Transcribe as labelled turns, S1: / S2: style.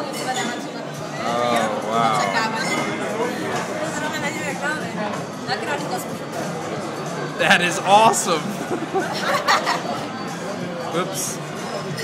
S1: Oh, wow. That is awesome. Oops.